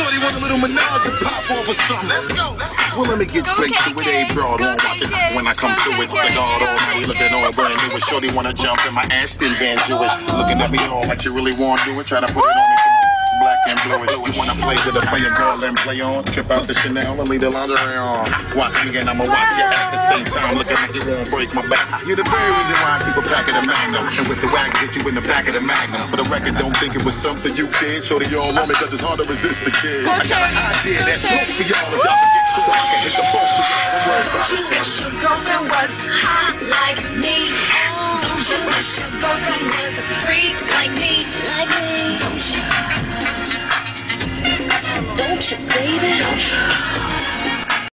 Shorty want a little menage to pop off or something. Let's go. Well, let me get Go straight to it. KK. A broad on watch it. KK. When I come Go through it, KK. cigar Go on. Now we looking all brand new. And Shorty wanna jump in my ass, then Van Jewish. Looking at me all like you really want to do it. Try to put it on me. Black and blue. You wanna play with a player girl and play on? Trip out the Chanel and leave the lingerie on. Watch me and I'ma watch you at the same time. Looking like you won't break my back. You're the very reason why I keep a pack of the Magnum. And with the wagon, get you in the back of the Magnum. But the record don't think it was something you did. Shorty, you all on me cause it's hard to resist the kid. I got an idea that's dope for y'all. If y'all can get so I can hit the y'all. Don't you wish your girlfriend was hot like me? Don't you wish your girlfriend was a freak like me? Like me. Don't you? Don't you, baby? Don't you?